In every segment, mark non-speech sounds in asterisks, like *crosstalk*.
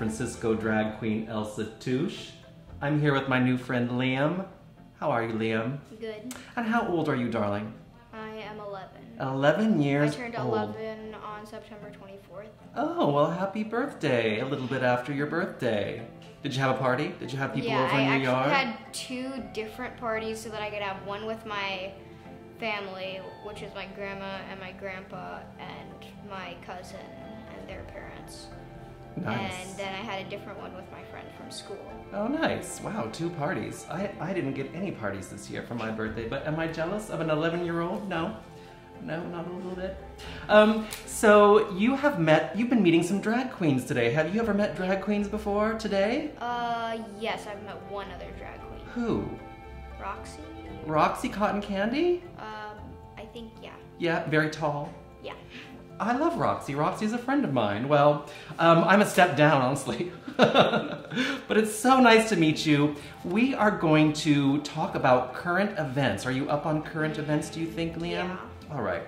Francisco drag queen Elsa Touche. I'm here with my new friend Liam. How are you, Liam? Good. And how old are you, darling? I am 11. 11 years I turned old. 11 on September 24th. Oh, well, happy birthday. A little bit after your birthday. Did you have a party? Did you have people yeah, over I in your actually yard? had two different parties so that I could have one with my family, which is my grandma and my grandpa and my cousin and their parents. Nice. And then I had a different one with my friend from school. Oh, nice. Wow, two parties. I, I didn't get any parties this year for my birthday, but am I jealous of an 11 year old? No. No, not a little bit. Um, so you have met, you've been meeting some drag queens today. Have you ever met drag queens before today? Uh, yes, I've met one other drag queen. Who? Roxy? Roxy Cotton Candy? Um, I think, yeah. Yeah, very tall. I love Roxy. Roxy's a friend of mine. Well, um, I'm a step down, honestly. *laughs* but it's so nice to meet you. We are going to talk about current events. Are you up on current events, do you think, Liam? Yeah. All right.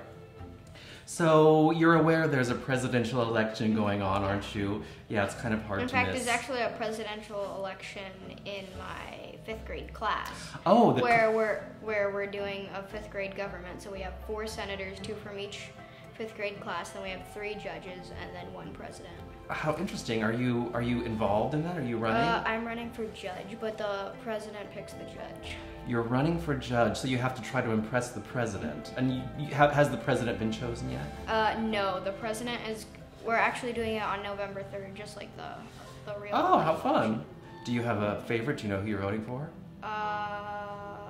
So you're aware there's a presidential election going on, aren't you? Yeah, it's kind of hard In to fact, miss. there's actually a presidential election in my fifth grade class. oh, the where we're where we're doing a fifth grade government. So we have four senators, two from each fifth grade class. Then we have three judges, and then one president. how interesting. Are you are you involved in that? Are you running? Uh, I'm running for judge, but the president picks the judge. You're running for judge, so you have to try to impress the president. And you, you have, has the president been chosen yet? Uh, no, the president is. We're actually doing it on November 3rd, just like the the real. Oh, how fun! Do you have a favorite? Do you know who you're voting for? Uh,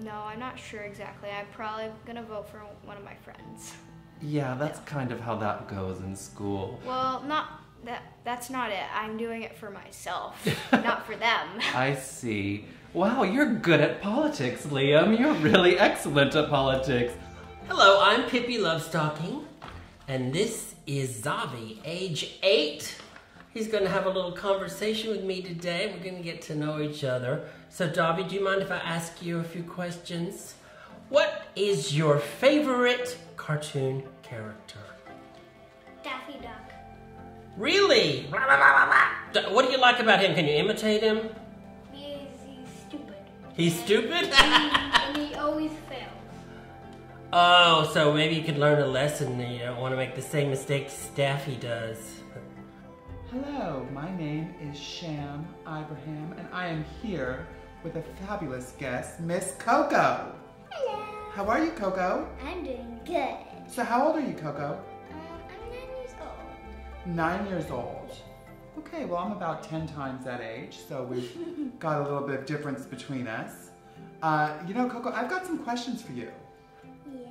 no, I'm not sure exactly. I'm probably gonna vote for one of my friends. Yeah, that's kind of how that goes in school. Well, not that. That's not it. I'm doing it for myself, not for them. *laughs* I see. Wow, you're good at politics, Liam. You're really excellent at politics. Hello, I'm Pippi Lovestocking, and this is Zavi, age eight. He's going to have a little conversation with me today. We're going to get to know each other. So, Zavi, do you mind if I ask you a few questions? What is your favorite cartoon character? Daffy Duck. Really? What do you like about him? Can you imitate him? He's, he's stupid. He's stupid? and he always fails. oh, so maybe you could learn a lesson. And you don't want to make the same mistakes Daffy does. Hello, my name is Sham Ibrahim, and I am here with a fabulous guest, Miss Coco. Hello. How are you, Coco? I'm doing good. So, how old are you, Coco? Um, I'm nine years old. Nine years old. Okay, well, I'm about 10 times that age, so we've *laughs* got a little bit of difference between us. Uh, you know, Coco, I've got some questions for you. Yes?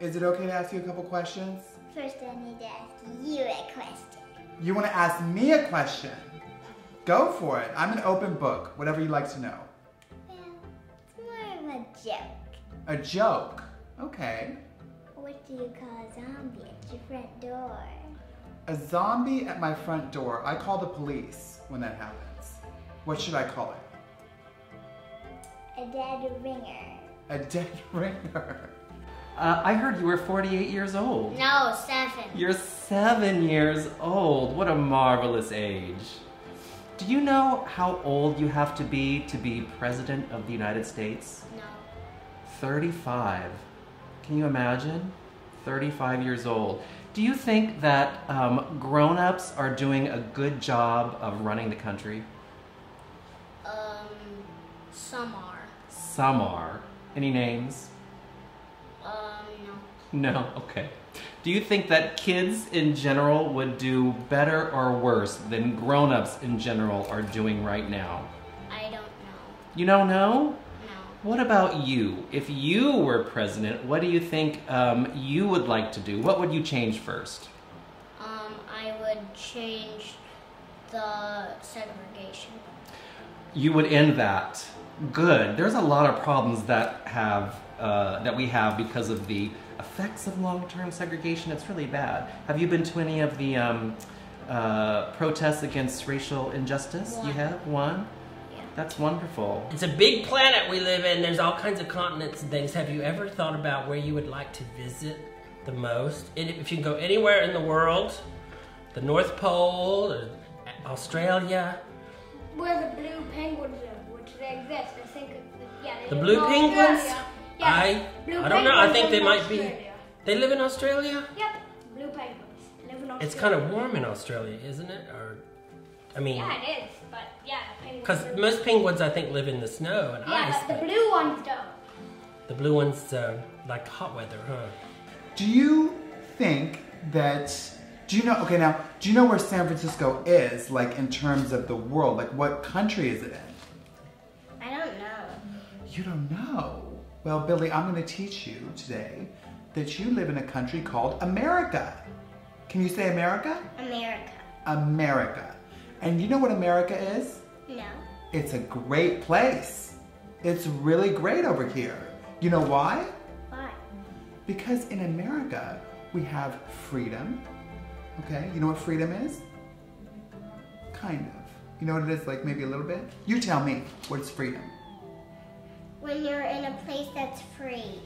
Is it okay to ask you a couple questions? First, I need to ask you a question. You want to ask me a question? Go for it. I'm an open book, whatever you'd like to know. Well, it's more of a joke. A joke. Okay. What do you call a zombie at your front door? A zombie at my front door. I call the police when that happens. What should I call it? A dead ringer. A dead *laughs* ringer. Uh, I heard you were 48 years old. No, seven. You're seven years old. What a marvelous age. Do you know how old you have to be to be President of the United States? No. 35. Can you imagine? 35 years old. Do you think that um, grown ups are doing a good job of running the country? Um, some are. Some are. Any names? No. No, okay. Do you think that kids in general would do better or worse than grown ups in general are doing right now? I don't know. You don't know? No. What about you? If you were president, what do you think um, you would like to do? What would you change first? Um, I would change the segregation. You would end that. Good. There's a lot of problems that have uh, that we have because of the effects of long-term segregation. It's really bad. Have you been to any of the um, uh, protests against racial injustice? You have one. Yeah. That's wonderful. It's a big planet we live in. There's all kinds of continents and things. Have you ever thought about where you would like to visit the most? If you can go anywhere in the world The North Pole, or Australia? Where the blue penguins live, which they exist. I think, yeah. They The blue penguins? Australia. Yeah. I blue I don't know. I think they in might be. They live in Australia. Yep, blue penguins live in Australia. It's kind of warm in Australia, isn't it? Or, I mean, Yeah, it is, but yeah, because most penguins, I think, live in the snow and Yeah, ice. but the but blue ones don't. the blue ones uh, like hot weather, huh? Do you think that? Do you know? Okay, now, do you know where San Francisco is, like in terms of the world? Like, what country is it in? I don't know. You don't know. Well, Billy, I'm going to teach you today that you live in a country called America. Can you say America? America. America. And you know what America is? No. It's a great place. It's really great over here. You know why? Why? Because in America, we have freedom. Okay, you know what freedom is? Kind of. You know what it is, like maybe a little bit? You tell me, what's freedom? When you're in a place that's free.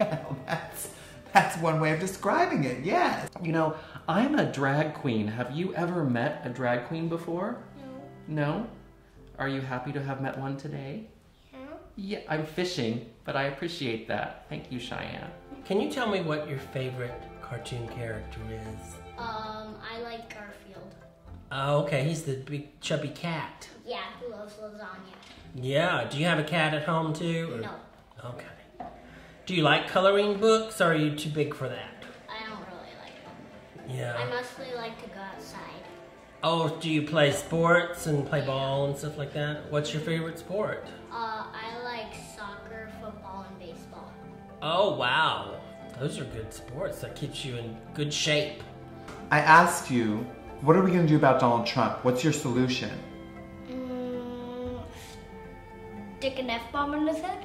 Well, *laughs* that's, that's one way of describing it, yes. You know, I'm a drag queen. Have you ever met a drag queen before? No. No? Are you happy to have met one today? No. Yeah, I'm fishing, but I appreciate that. Thank you, Cheyenne. Can you tell me what your favorite cartoon character is? Um, I like Garfield. Oh, okay, he's the big chubby cat. Yeah, who loves lasagna? Yeah. Do you have a cat at home too? or- No, Okay. Do you like coloring books, or are you too big for that? I don't really like them. Yeah. I mostly like to go outside. Oh, do you play sports and play ball and stuff like that? What's your favorite sport? Uh, I like soccer, football, and baseball. Oh, wow. Those are good sports. That keeps you in good shape. I asked you, what are we going to do about Donald Trump? What's your solution? Stick an F bomb in his head?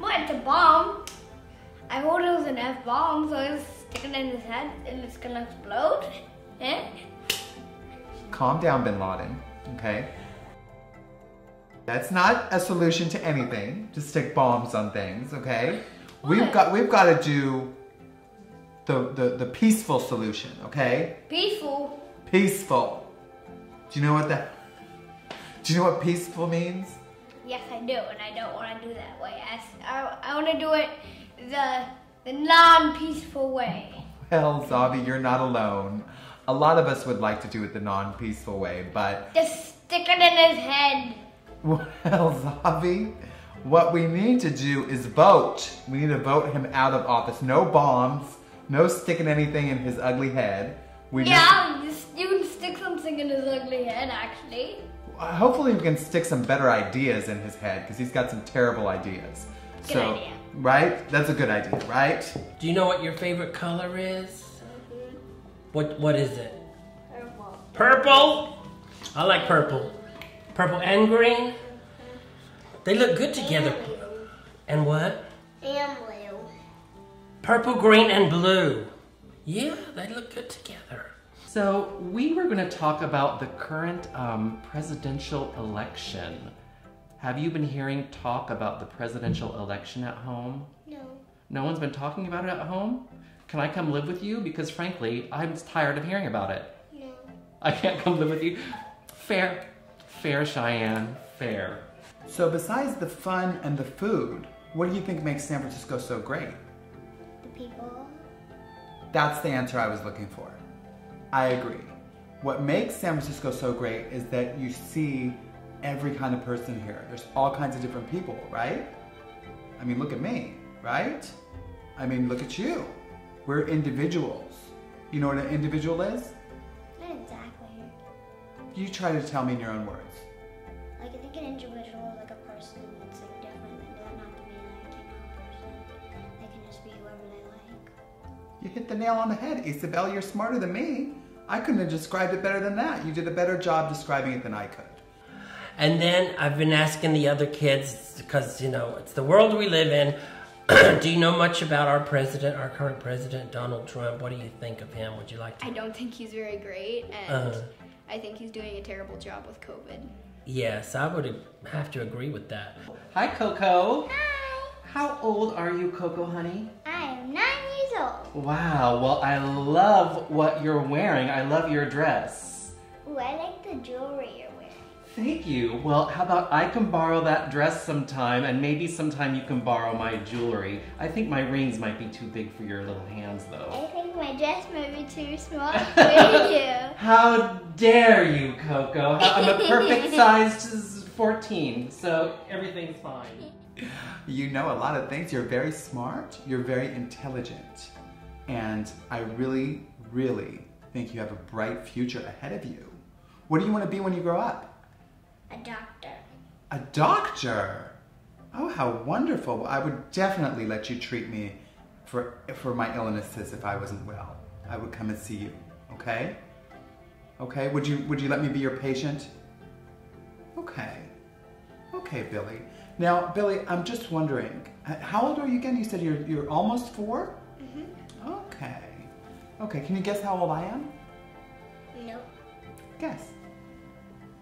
Well, it's a bomb. I heard it was an F bomb, so it's sticking in his head and it's gonna explode. Eh? Calm down, Bin Laden, okay? That's not a solution to anything, to stick bombs on things, okay? We've got we've got to do the, the the peaceful solution, okay? Peaceful. Peaceful. Do you know what that Do you know what peaceful means? Yes, I do, and I don't want to do that way. I want to do it the the non-peaceful way. Well, Zabi, you're not alone. A lot of us would like to do it the non-peaceful way, but Just stick it in his head. Well, *laughs* Zavi, what we need to do is vote. We need to vote him out of office. No bombs, no sticking anything in his ugly head. We Yeah, just, you can stick something in his ugly head, actually. Just, hopefully we can stick some better ideas in his head because he's got some terrible ideas. Good so, idea. right? That's a good idea, right? Do you know what your favorite color is? What What is it? Purple. Purple? I like purple. Purple and green? They look good together. And what? And blue. Purple, green, and blue. Yeah, they look good together. So, we were going to talk about the current um, presidential election. Have you been hearing talk about the presidential election at home? No. No one's been talking about it at home? Can I come live with you? Because frankly, I'm tired of hearing about it. No. I can't come live with you. Fair. Fair, Cheyenne. Fair. So besides the fun and the food, what do you think makes San Francisco so great? The people. That's the answer I was looking for. I agree. What makes San Francisco so great is that you see every kind of person here. There's all kinds of different people, right? I mean, look at me, right? I mean, look at you. We're individuals. You know what an individual is? Not exactly. You try to tell me in your own words. Like, I think an individual is like a person that's like different. They don't have to be like, a person. They can just be whoever they like. You hit the nail on the head, Isabel. You're smarter than me. I couldn't have described it better than that. You did a better job describing it than I could. And then I've been asking the other kids, because, you know, it's the world we live in. *clears throat* Do you know much about our president, our current president, Donald Trump? What do you think of him? Would you like to? I don't think he's very great, and Uh. I think he's doing a terrible job with COVID. Yes, I would have to agree with that. Hi, Coco. Hi. How old are you, Coco, honey? I am nine Wow, well, I love what you're wearing. I love your dress. Ooh, I like the jewelry you're wearing. Thank you. Well, how about I can borrow that dress sometime and maybe sometime you can borrow my jewelry. I think my rings might be too big for your little hands though. I think my dress might be too small *laughs* for you. How dare you, Coco? I'm a *laughs* perfect size 14, so everything's fine. *laughs* You know a lot of things. You're very smart. You're very intelligent. And I really, really think you have a bright future ahead of you. What do you want to be when you grow up? A doctor. A doctor. Oh, how wonderful. I would definitely let you treat me for, for my illnesses if I wasn't well. I would come and see you, okay? Okay, would you, would you let me be your patient? Okay. Okay, Billy. Now, Billy, I'm just wondering, how old are you again? You said you're, you're almost 4 Mm-hmm. Okay. Okay, can you guess how old I am? No. Guess.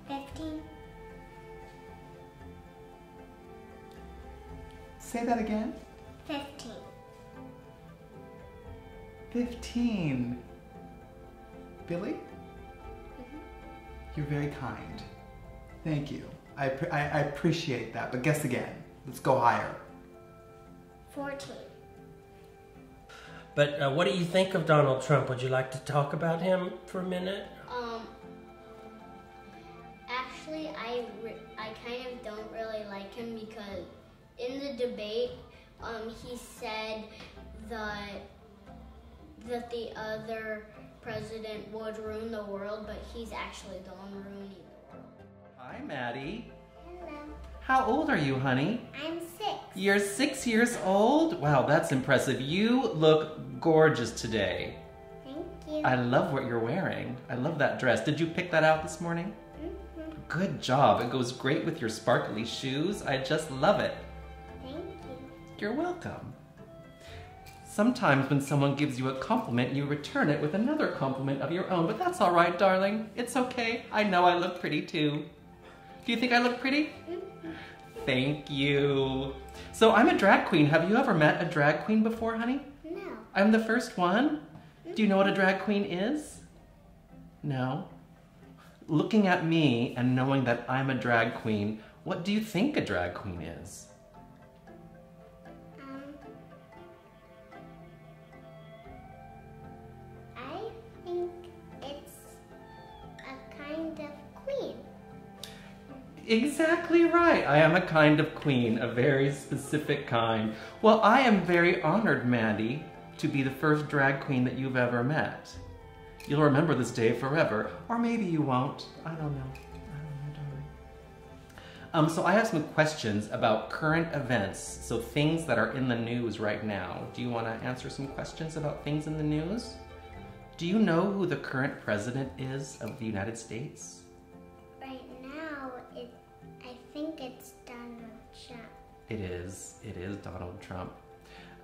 15. Say that again. 15. 15. Billy? You're very kind. Thank you. I, I, I appreciate that, but guess again. Let's go higher. 14. But uh, what do you think of Donald Trump? Would you like to talk about him for a minute? Um, actually, I, re- I kind of don't really like him because in the debate, um, he said that that the other president would ruin the world, but he's actually the one ruining the world. Hi, Maddie. Hello. How old are you, honey? I'm six. You're six years old? Wow, that's impressive. You look gorgeous today. Thank you. I love what you're wearing. I love that dress. Did you pick that out this morning? Mm-hmm. Good job. It goes great with your sparkly shoes. I just love it. Thank you. You're welcome. Sometimes when someone gives you a compliment, you return it with another compliment of your own, but that's all right, darling. It's okay. I know I look pretty too. Do you think I look pretty? Mm-hmm. Thank you. So I'm a drag queen. Have you ever met a drag queen before, honey? No. I'm the first one. Do you know what a drag mm-hmm. queen is? No. Looking at me and knowing that I'm a drag queen, what do you think a drag queen is? Exactly right. I am a kind of queen, a very specific kind. Well, I am very honored, Mandy, to be the first drag queen that you've ever met. You'll remember this day forever, or maybe you won't. I don't know. I don't know, darling. Um, so I have some questions about current events, so things that are in the news right now. Do you want to answer some questions about things in the news? Do you know who the current president is of the United States? It is. It is Donald Trump.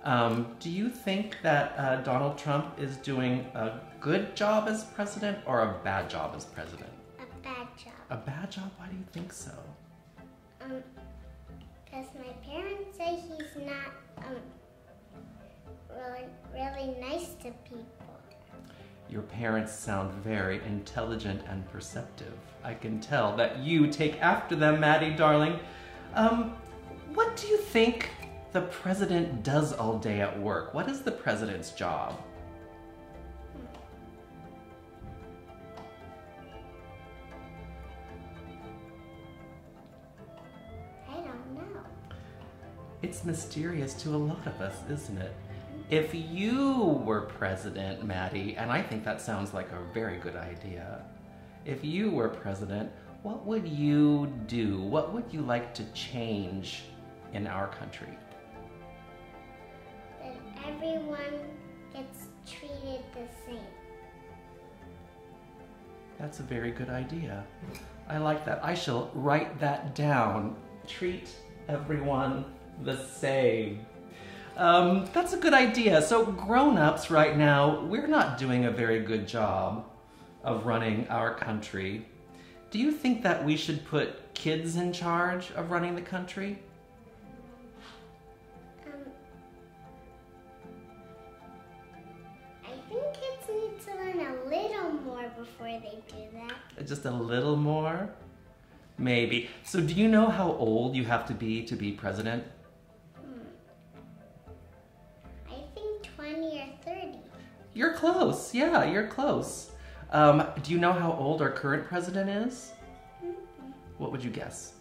Um, do you think that uh, Donald Trump is doing a good job as president or a bad job as president? A bad job. A bad job? Why do you think so? Um, because my parents say he's not, um, really, really nice to people. Your parents sound very intelligent and perceptive. I can tell that you take after them, Maddie, darling. Um, what do you think the president does all day at work? What is the president's job? I don't know. It's mysterious to a lot of us, isn't it? If you were president, Maddie, and I think that sounds like a very good idea. If you were president, what would you do? What would you like to change in our country? That everyone gets treated the same. That's a very good idea. I like that. I shall write that down. Treat everyone the same. Um, that's a good idea. So, grown ups right now, we're not doing a very good job of running our country. Do you think that we should put kids in charge of running the country? Before they do that. Just a little more? Maybe. So, do you know how old you have to be to be president? I think 20 or 30. You're close. Yeah, you're close. Um, do you know how old our current president is? What would you guess?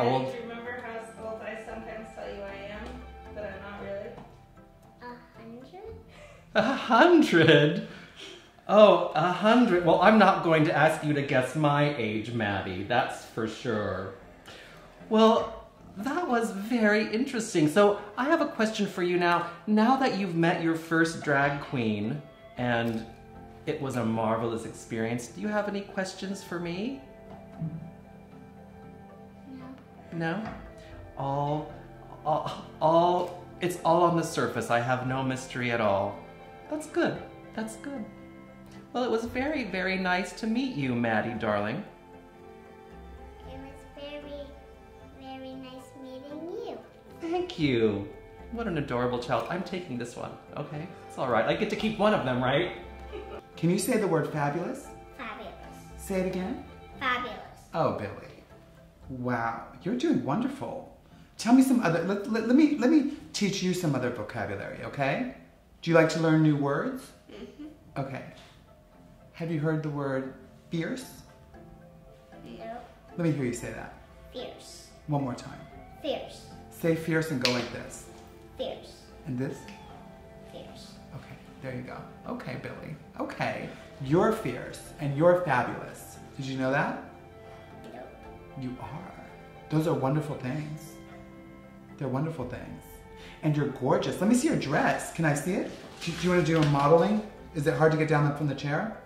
How old? Do you remember how old I sometimes tell you I am, but I'm not really? A hundred? A hundred? Oh, a hundred. Well, I'm not going to ask you to guess my age, Maddie. That's for sure. Well, that was very interesting. So, I have a question for you now. Now that you've met your first drag queen and it was a marvelous experience, do you have any questions for me? No. No? All, all, all, it's all on the surface. I have no mystery at all. That's good. That's good. Well, it was very, very nice to meet you, Maddie, darling. It was very, very nice meeting you. Thank you. What an adorable child. I'm taking this one, okay? It's all right. I get to keep one of them, right? Can you say the word fabulous? Fabulous. Say it again. Fabulous. Oh, Billy. Wow, you're doing wonderful. Tell me some other, let, let, let me, let me teach you some other vocabulary, okay? Do you like to learn new words? Mm-hmm. Okay. Have you heard the word fierce? No. Let me hear you say that. Fierce. One more time. Fierce. Say fierce and go like this. Fierce. And this? Fierce. Okay, there you go. Okay, Billy. Okay. You're fierce and you're fabulous. Did you know that? You are. Those are wonderful things. They're wonderful things. And you're gorgeous. Let me see your dress. Can I see it? Do, do you want to do a modeling? Is it hard to get down from the chair?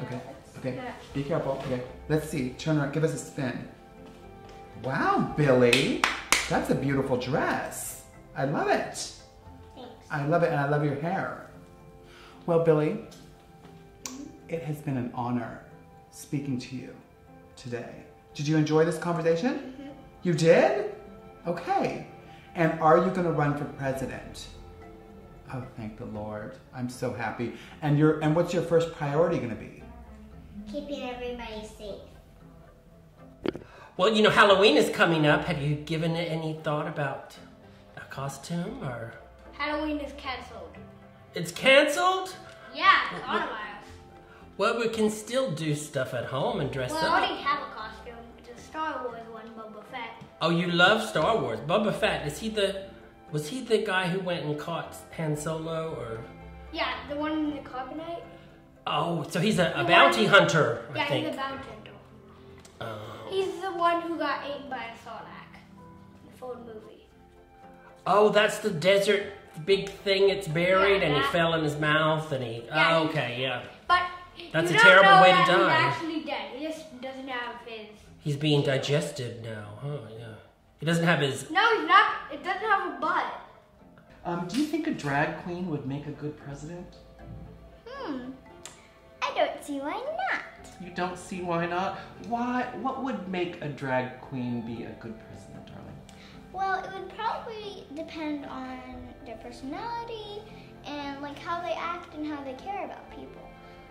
Okay. Okay. Be careful. Okay. Let's see. Turn around. Give us a spin. Wow, Billy. That's a beautiful dress. I love it. Thanks. I love it and I love your hair. Well, Billy, it has been an honor speaking to you today. Did you enjoy this conversation? Mm-hmm. You did? Okay. And are you going to run for president? Oh, thank the Lord. I'm so happy. And your and what's your first priority going to be? Keeping everybody safe. Well, you know, Halloween is coming up. Have you given it any thought about a costume or? Halloween is cancelled. It's canceled? Yeah, coronavirus. Well, we can still do stuff at home and dress Well, I up. already have a costume. It's a Star Wars one, Boba Fett. Oh, you love Star Wars. Boba Fett, is he the. Was he the guy who went and caught Han Solo or. Yeah, the one in the carbonite. Oh, so he's a, a bounty one- hunter, I Yeah, think. he's a bounty hunter. Oh. He's the one who got eaten by a Sarlacc in the Ford movie. Oh, that's the desert big thing it's buried Yeah, and he fell in his mouth and he. Yeah, oh, okay, yeah. But That's a terrible way to die. He's actually dead. He just doesn't have his. He's being digested now, huh? Yeah. He doesn't have his. No, he's not. It doesn't have a butt. Um, do you think a drag queen would make a good president? Hmm. I don't see why not. You don't see why not? Why? What would make a drag queen be a good president, darling? Well, it would probably depend on their personality and like how they act and how they care about people.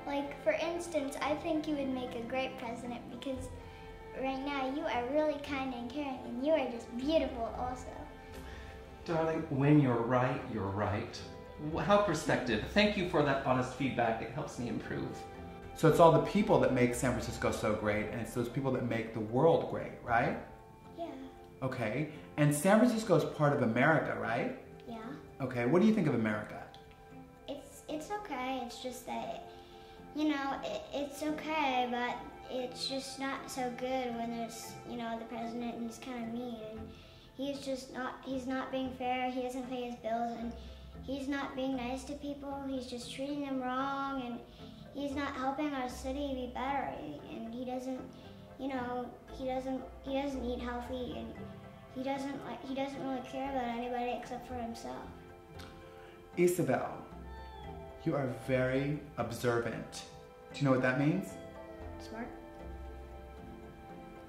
Like for instance, I think you would make a great president because right now you are really kind and caring and you are just beautiful also. Darling, when you're right, you're right. How perspective. Thank you for that honest feedback. It helps me improve. So it's all the people that make San Francisco so great, and it's those people that make the world great, right? Yeah. Okay. And San Francisco is part of America, right? Yeah. Okay. What do you think of America? It's it's okay. It's just that you know it, it's okay, but it's just not so good when there's you know the president and he's kind of mean and he's just not he's not being fair. He doesn't pay his bills and he's not being nice to people. He's just treating them wrong and he's not helping our city be better. And he doesn't you know he doesn't he doesn't eat healthy and he doesn't like he doesn't really care about anybody except for himself. Isabel, you are very observant. Do you know what that means? Smart.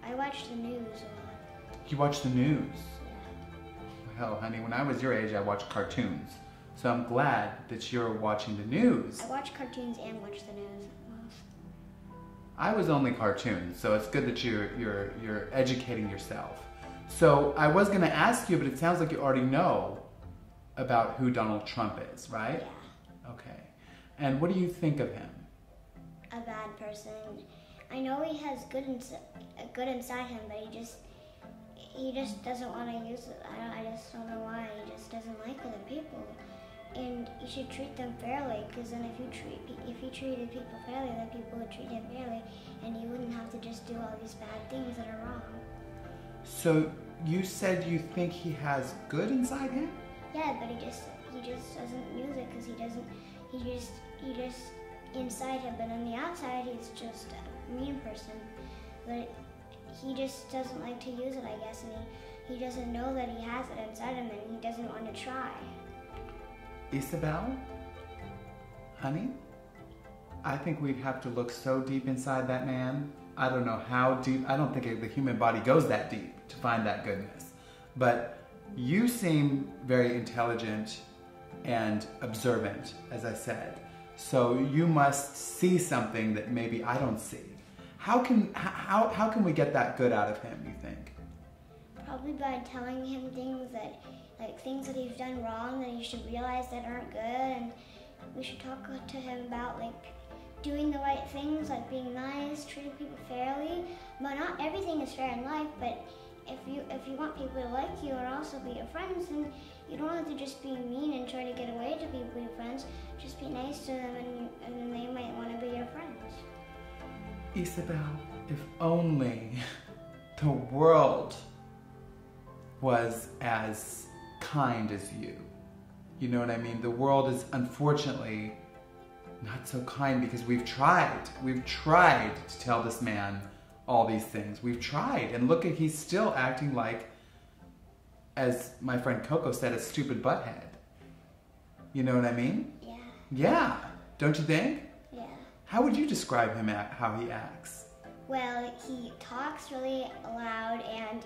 I watch the news a lot. You watch the news. Yeah. Hell, honey, when I was your age, I watched cartoons. So I'm glad that you're watching the news. I watch cartoons and watch the news. I was only cartoons, so it's good that you're you're you're educating yourself. So I was gonna ask you, but it sounds like you already know about who Donald Trump is, right? Yeah. Okay. And what do you think of him? A bad person. I know he has good ins- uh, good inside him, but he just he just doesn't want to use it. I, don't, I just don't know why. He just doesn't like other people. And you should treat them fairly, because then if you treat if you treated people fairly, then people would treat him fairly, and you wouldn't have to just do all these bad things that are wrong. So you said you think he has good inside him? Yeah, but he just he just doesn't use it because he doesn't he just he just inside him, but on the outside he's just a mean person. But he just doesn't like to use it, I guess, and he, he doesn't know that he has it inside him, and he doesn't want to try. Isabel? Honey? I think we'd have to look so deep inside that man. I don't know how deep, I don't think the human body goes that deep to find that goodness. But you seem very intelligent and observant, as I said. So you must see something that maybe I don't see. How can, how, how can we get that good out of him, you think? Probably by telling him things that, like things that he's done wrong that he should realize that aren't good, and we should talk to him about like doing the right things, like being nice, treating people fairly. But not everything is fair in life. But if you if you want people to like you and also be your friends, then you don't have to just be mean and try to get away to people your friends. Just be nice to them, and and they might want to be your friends. Isabel, if only the world was as kind as you. You know what I mean? The world is unfortunately not so kind because we've tried. We've tried to tell this man all these things. We've tried. And look at he's still acting like as my friend Coco said, a stupid butthead. You know what I mean? Yeah, Yeah. Don't you think? How would you describe him at how he acts? Well, he talks really loud and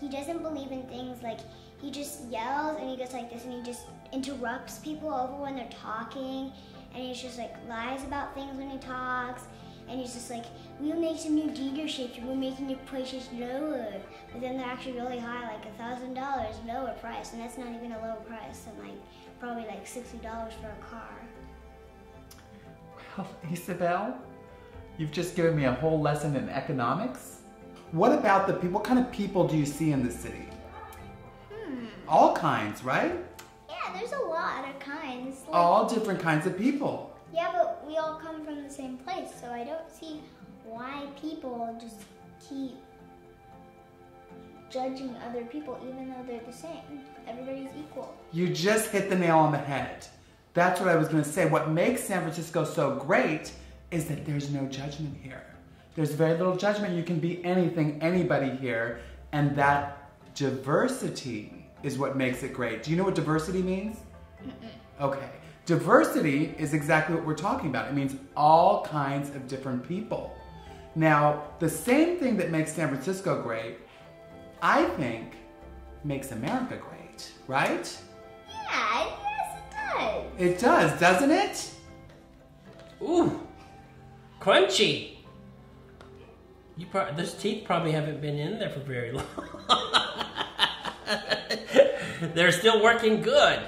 he doesn't believe in things like he just yells and he goes like this and he just interrupts people over when they're talking and he's just like lies about things when he talks and he's just like we'll make some new dealerships we're making your prices lower but then they're actually really high like a thousand dollars lower price and that's not even a low price and like probably like sixty dollars for a car Well, *laughs* Isabel, you've just given me a whole lesson in economics. What about the people? What kind of people do you see in the city? Hmm. All kinds, right? Yeah, there's a lot of kinds. Like, All different kinds of people. Yeah, but we all come from the same place, so I don't see why people just keep judging other people even though they're the same. Everybody's equal. You just hit the nail on the head. That's what I was going to say. What makes San Francisco so great is that there's no judgment here. There's very little judgment. You can be anything, anybody here, and that diversity is what makes it great. Do you know what diversity means? Okay. Diversity is exactly what we're talking about. It means all kinds of different people. Now, the same thing that makes San Francisco great, I think, makes America great, right? Yeah, yes, it does. It does, doesn't it? Ooh, crunchy. You pro- those teeth probably haven't been in there for very *laughs* long. They're still working good.